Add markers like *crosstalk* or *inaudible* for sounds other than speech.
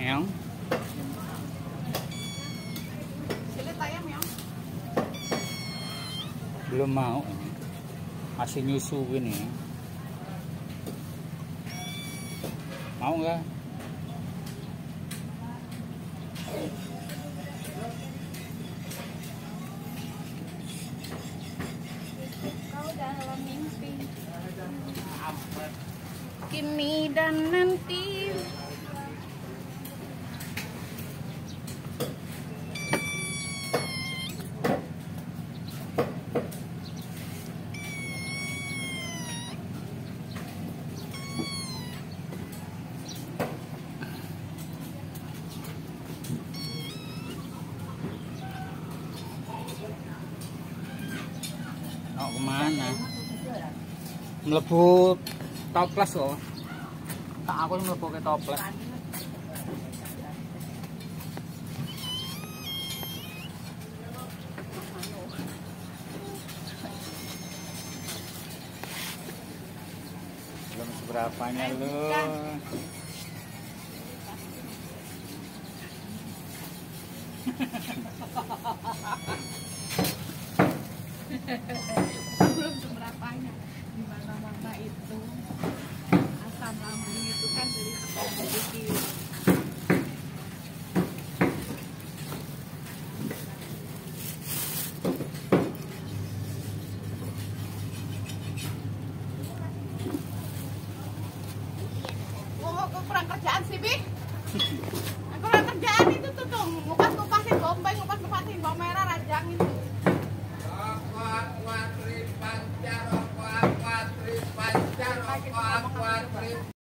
Meong. Silit ayam ya. Belum mau. Masih nyusuin ya. Mau nggak? Kini dan nanti. Ke mana? Melebu toples kok. Tak aku yang melebu ke toples. Belum seberapanya lu. Belum *laughs* seberapanya. Di mana-mana itu asam lambung itu kan dari sedikit. Oh, kok kurang kerjaan sih, Bi? Kurang kerjaan itu quatro.